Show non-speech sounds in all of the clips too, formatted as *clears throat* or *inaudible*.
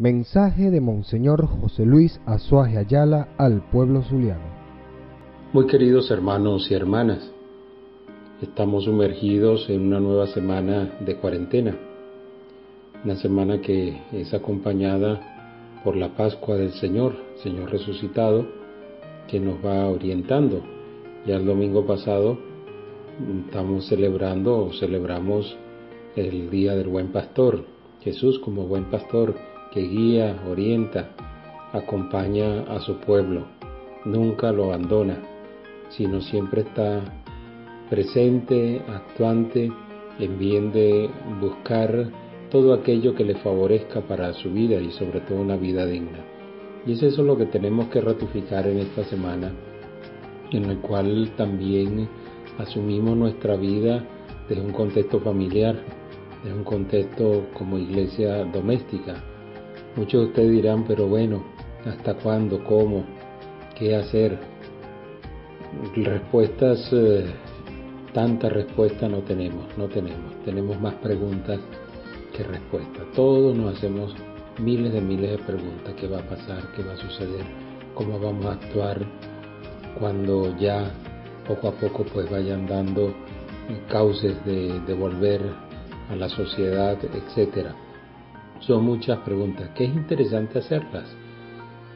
Mensaje de Monseñor José Luis Azuaje Ayala al pueblo zuliano. Muy queridos hermanos y hermanas, estamos sumergidos en una nueva semana de cuarentena, una semana que es acompañada por la Pascua del Señor, Señor resucitado, que nos va orientando. Ya el domingo pasado estamos celebrando o celebramos el Día del Buen Pastor, Jesús como buen pastor que guía, orienta, acompaña a su pueblo, nunca lo abandona, sino siempre está presente, actuante, en bien de buscar todo aquello que le favorezca para su vida y sobre todo una vida digna. Y es eso lo que tenemos que ratificar en esta semana, en el cual también asumimos nuestra vida desde un contexto familiar, desde un contexto como iglesia doméstica, Muchos de ustedes dirán, pero bueno, ¿hasta cuándo? ¿Cómo? ¿Qué hacer? Respuestas, eh, tantas respuestas no tenemos, no tenemos. Tenemos más preguntas que respuestas. Todos nos hacemos miles de miles de preguntas. ¿Qué va a pasar? ¿Qué va a suceder? ¿Cómo vamos a actuar cuando ya poco a poco pues vayan dando cauces de, de volver a la sociedad, etcétera? Son muchas preguntas que es interesante hacerlas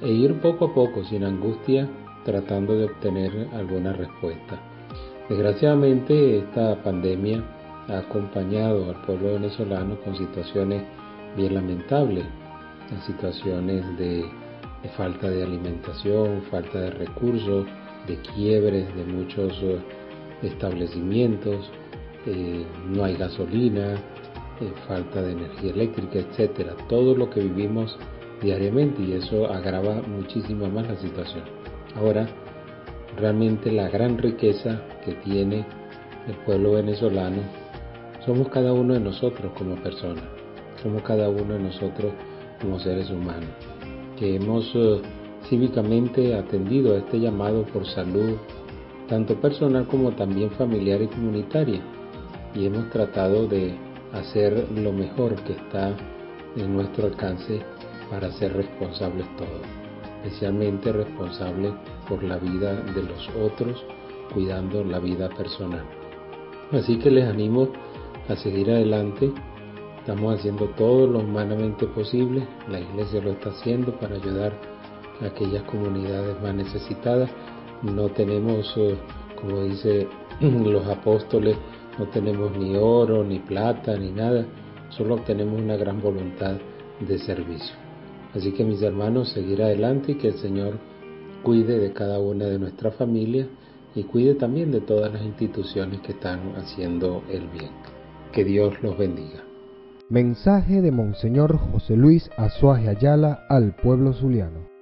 e ir poco a poco, sin angustia, tratando de obtener alguna respuesta. Desgraciadamente esta pandemia ha acompañado al pueblo venezolano con situaciones bien lamentables, en situaciones de, falta de alimentación, falta de recursos, de quiebres de muchos eh, establecimientos, eh, no hay gasolina, falta de energía eléctrica, etcétera, todo lo que vivimos diariamente y eso agrava muchísimo más la situación. Ahora, realmente la gran riqueza que tiene el pueblo venezolano somos cada uno de nosotros como personas, somos cada uno de nosotros como seres humanos, que hemos eh, cívicamente atendido a este llamado por salud, tanto personal como también familiar y comunitaria, y hemos tratado de hacer lo mejor que está en nuestro alcance para ser responsables todos, especialmente responsables por la vida de los otros, cuidando la vida personal. Así que les animo a seguir adelante. Estamos haciendo todo lo humanamente posible. La iglesia lo está haciendo para ayudar a aquellas comunidades más necesitadas. No tenemos, eh, como dice *clears throat* los apóstoles, no tenemos ni oro, ni plata, ni nada, solo tenemos una gran voluntad de servicio. Así que mis hermanos, seguir adelante y que el Señor cuide de cada una de nuestras familias y cuide también de todas las instituciones que están haciendo el bien. Que Dios los bendiga. Mensaje de Monseñor José Luis Azuaje Ayala al pueblo zuliano.